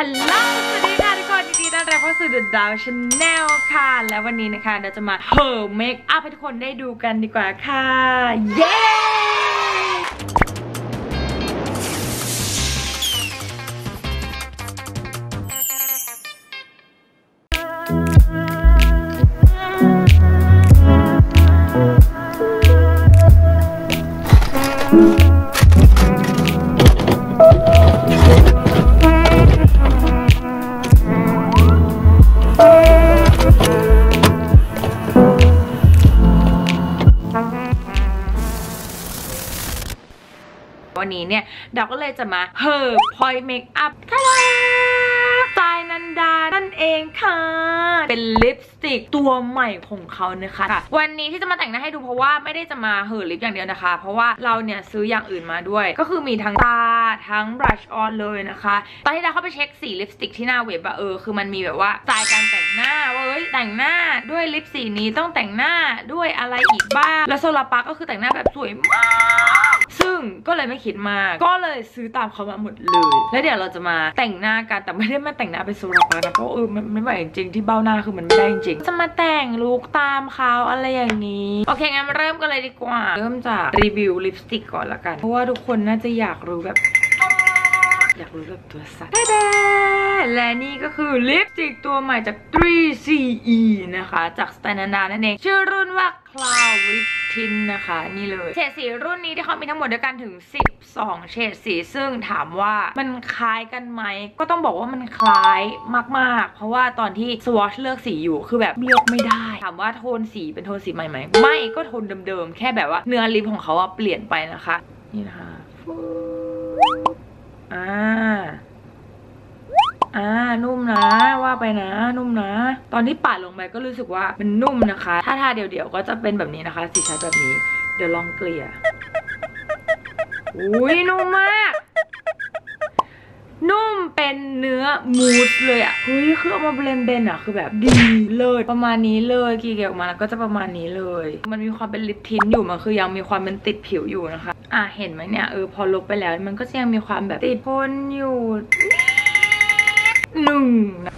ฮัลโหล สวัสดีค่ะทุกคนยินดีต้อนรับเข้าสู่ The Dow Channel ค่ะ และวันนี้นะคะเราจะมา haul makeup ให้ทุกคนได้ดูกันดีกว่าค่ะ เย้ วันนี้เนี่ยเราก็เลยจะมา haul พอย makeup ทาดา Stylenanda นั่นเองค่ะ เป็นลิปสติกตัวใหม่ของเขานะคะค่ะวันนี้ที่จะมาแต่งหน้าให้ดูเพราะว่าไม่ได้จะมา haul ลิปอย่างเดียวนะคะ เพราะว่าเราเนี่ยซื้ออย่างอื่นมาด้วย ก็คือมีทั้งตาทั้งบลัชออนเลยนะคะ ตอนที่เราเข้าไปเช็คสีลิปสติกที่หน้าเว็บอะเออคือมันมีแบบว่าสไตล์การแต่งหน้าว่าเอ้ยแต่งหน้าด้วยลิปสีนี้ต้องแต่งหน้าด้วยอะไรอีกบ้าง แล้วโซลาปักก็คือแต่งหน้าแบบสวยมาก ซึ่งก็เลยไม่คิดมาก ก็เลยซื้อตามเขามาหมดเลย แล้วเดี๋ยวเราจะมาแต่งหน้ากันแต่ไม่ได้มาแต่งหน้าเป็นโซลาปักนะเพราะเออมันไม่ไหวจริงที่เบ้าหน้าคือมันไม่ได้จริงจะมาแต่งลุคตามเขาอะไรอย่างนี้โอเคงั้นมาเริ่มกันเลยดีกว่า เริ่มจากรีวิวลิปสติกก่อนละกัน เพราะว่าทุกคนน่าจะอยากรู้แบบอยากรู้แบบตัวสัตว์และนี่ก็คือลิปสติกตัวใหม่จาก 3CE นะคะ จาก Stylenanda นั่นเอง ชื่อรุ่นว่า Cloud Lip Tint นะคะนี่เลยเฉดสีรุ่นนี้ที่เขามีทั้งหมดด้วยกันถึง 12 เฉดสีซึ่งถามว่ามันคล้ายกันไหม ก็ต้องบอกว่ามันคล้ายมากๆ เพราะว่าตอนที่ swatch เลือกสีอยู่คือแบบเลือกไม่ได้ ถามว่าโทนสีเป็นโทนสีใหม่ไหมไม่ก็โทนเดิมๆ แค่แบบว่าเนื้อลิปของเขาอะเปลี่ยนไปนะคะ นี่นะคะอ่า อ่านุ่มนะว่าไปนะ นุ่มนะ ตอนที่ปาดลงไปก็รู้สึกว่ามันนุ่มนะคะ ถ้าทาเดี่ยวๆก็จะเป็นแบบนี้นะคะ สีชัดแบบนี้ เดี๋ยวลองเกลี่ยอุ้ยนุ่มมาก นุ่มเป็นเนื้อมูสเลยอะเฮ้ยคือเอามาเบลนเบนอะคือแบบดีเลยประมาณนี้เลยกี่เกี่ยวออกมาแล้วก็จะประมาณนี้เลย มันมีความเป็นลิปทินอยู่มันคือยังมีความเป็นติดผิวอยู่นะคะ อะเห็นไหมเนี่ยเออพอลบไปแล้ว มันก็ยังมีความแบบติดพ่นอยู่ หนึ่ง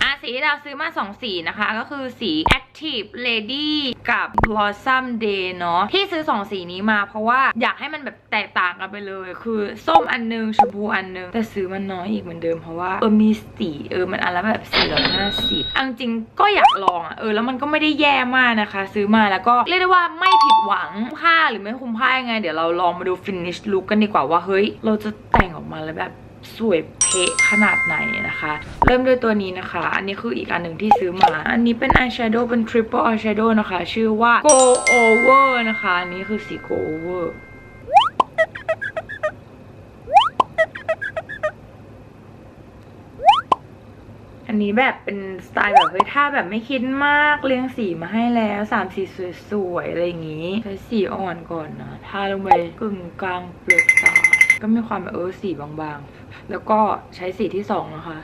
อะสีที่เราซื้อมา2สีนะคะ ก็คือสี Active Lady กับ Blossom Day เนาะที่ซื้อ2สีนี้มาเพราะว่าอยากให้มันแบบแตกต่างกันไปเลย คือส้มอันนึงชมพูอันนึง แต่ซื้อมันน้อยอีกเหมือนเดิมเพราะว่าเออมีสีเออมันอันละแบบสี่ร้อยห้าสิบอังจริงก็อยากลองอะเออแล้วมันก็ไม่ได้แย่มากนะคะ ซื้อมาแล้วก็เรียกได้ว่าไม่ผิดหวังคุ้มค่าหรือไม่คุ้มค่ายังไง เดี๋ยวเราลองมาดู finish look กันดีกว่าว่าเฮ้ยเราจะแต่งออกมาแล้วแบบ สวยเพะขนาดไหนนะคะ เริ่มด้วยตัวนี้นะคะ อันนี้คืออีกอันหนึ่งที่ซื้อมา อันนี้เป็น eyeshadow เป็น triple eyeshadow นะคะ ชื่อว่า go over นะคะ อันนี้คือสี go over อันนี้แบบเป็นสไตล์แบบเฮ้ยถ้าแบบไม่คิดมากเรียงสีมาให้แล้วสามสีสวยๆ อะไรอย่างนี้ ใช้สีอ่อนก่อนนะทาลงไปกึ่งกลางเปลือกตา ก็มีความแบบเออสีบางๆ แล้วก็ใช้สีที่สองนะคะ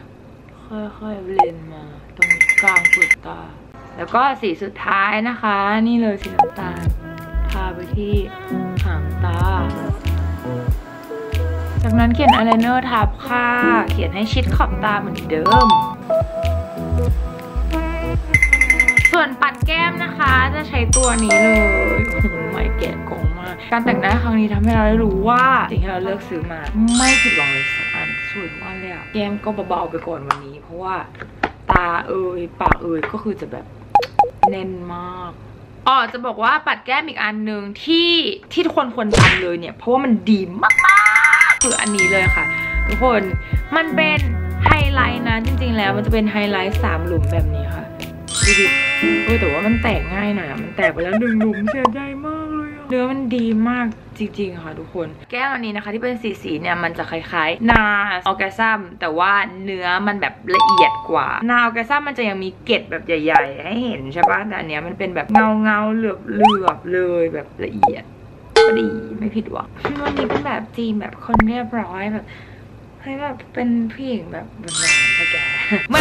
ค่อยๆเบลนมา ตรงกลางเปลือกตา แล้วก็สีสุดท้ายนะคะ นี่เลยสีน้ำตาลทาไปที่หางตา จากนั้นเขียนอายไลเนอร์ทับค่ะ เขียนให้ชิดขอบตาเหมือนเดิม ส่วนปัดแก้มนะคะจะใช้ตัวนี้เลยโอ้โหไม่แกะกงมา กการแต่งหน้าครั้งนี้ทำให้เราได้รู้ว่าสิ่งที่เราเลือกซื้อมาไม่ผิดหวังเลยสักอันสวยมากเลยอะแก้มก็เบาๆไปก่อนวันนี้ เพราะว่าตาเอ่ยปากเอ่ยก็คือจะแบบแน่นมากอ๋อจะบอกว่าปัดแก้มอีกอันหนึ่งที่ที่ทุกคนควรทำเลยเนี่ย เพราะว่ามันดีมากๆคืออันนี้เลยค่ะ ทุกคนมันเป็นไฮไลท์นะจริงๆแล้วมันจะเป็นไฮไลท์สามหลุมแบบนี้ ดูดิเออแต่ว่ามันแตกง่ายหน่อยอะมันแตกไปแล้วหนึ่งหลุมเสียใจมากเลยเนื้อมันดีมากจริงๆค่ะทุกคน แก้วอันนี้นะคะที่เป็นสีสีเนี่ยมันจะคล้ายๆ นาออแกซัมแต่ว่าเนื้อมันแบบละเอียดกว่า นาออแกซัมมันจะยังมีเกล็ดแบบใหญ่ ๆ ให้เห็นใช่ปะแต่อันเนี้ยมันเป็นแบบเงาเงาๆเหลือบเหลือบๆเลยแบบละเอียดก็ดีไม่ผิดหวังวันนี้เป็นแบบจีนแบบคนเรียบร้อยแบบให้แบบเป็นผู้หญิงแบบหวานๆปะแกเมื่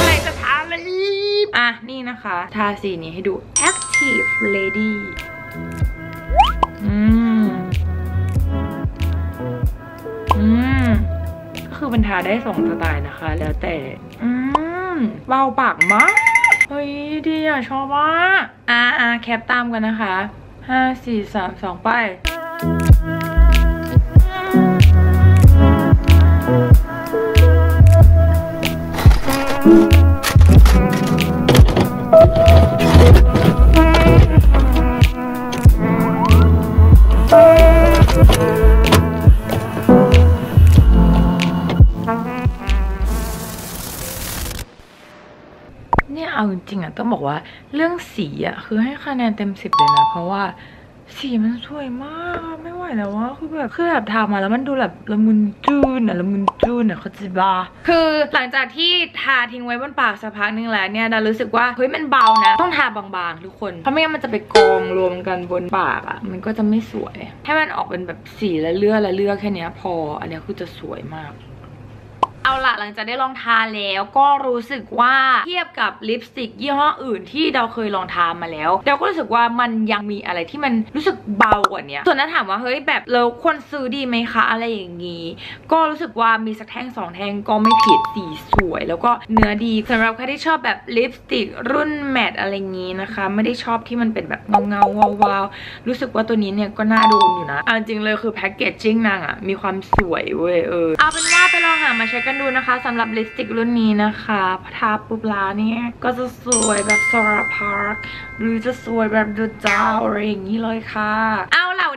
นี่นะคะทาสีนี้ให้ดู active lady อืม อืม ก็คือมันทาได้สองสไตล์นะคะ แล้วแต่ อืม เบาปากมาก เฮ้ย ดีอะ ชอบมากอ่าอ่าแคปตามกันนะคะห้าสี่สามสองไป เอาจริงๆอะต้องบอกว่าเรื่องสีอะคือให้คะแนนเต็มสิบเลยนะ เพราะว่าสีมันสวยมากไม่ไหวแล้วว่าคือแบบคือแบบทามาแล้วมันดูแบบละมุนจูนอะละมุนจูนอะเขาใจบาคือหลังจากที่ทาทิ้งไว้บนปากสักพักนึงแล้วเนี่ยดารู้สึกว่าเฮ้ยมันเบานะ ต้องทาบางๆทุกคนเพราะไม่งั้นมันจะไปกองรวมกันบนปากอะมันก็จะไม่สวย ให้มันออกเป็นแบบสีละเลือละเลือแค่เนี้ยพออันนี้คือจะสวยมาก ละหลังจากได้ลองทาแล้วก็รู้สึกว่าเทียบกับลิปสติกยี่ห้ออื่นที่เราเคยลองทามาแล้วเราก็รู้สึกว่ามันยังมีอะไรที่มันรู้สึกเบากว่านี้ส่วนนั้นถามว่าเฮ้ยแบบเราควรซื้อดีไหมคะอะไรอย่างนี้ ก็รู้สึกว่ามีสักแท่งสองแท่งก็ไม่ผิดสีสวย แล้วก็เนื้อดีสำหรับใครที่ชอบแบบลิปสติกรุ่น matte อะไรอย่างนี้นะคะ ไม่ได้ชอบที่มันเป็นแบบเงาเงาวาวๆรู้สึกว่าตัวนี้เนี่ยก็น่าโดนอยู่นะเอาจริงเลยคือ packaging นางอะมีความสวยเว้ยเออเอาเป็นว่าไปลองหามาใช้กันดูนะคะสำหรับลิปสติกรุ่นนี้นะคะพอทาปุ๊บแล้วเนี่ยก็จะสวยแบบซาราพาร์คหรือจะสวยแบบดุจดาวอะไรอย่างนี้เลยค่ะ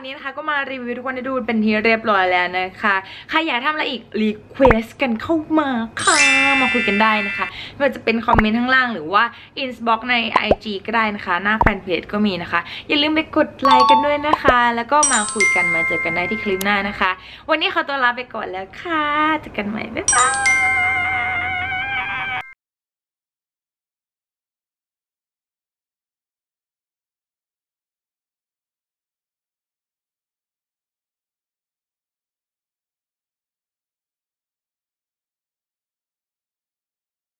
นี้นะคะก็มารีวิวทุกคนได้ดูเป็นที่เรียบร้อยแล้วนะคะใครอยากทำอะไรอีก request กันเข้ามาค่ะมาคุยกันได้นะคะไม่ว่าจะเป็นคอมเมนต์ข้างล่างหรือว่า inbox ใน IG ก็ได้นะคะ หน้าแฟนเพจก็มีนะคะ อย่าลืมไปกดไลค์กันด้วยนะคะ แล้วก็มาคุยกันมาเจอกันได้ที่คลิปหน้านะคะ วันนี้ขอตัวลาไปก่อนแล้วค่ะเจอกันใหม่บ๊ายบาย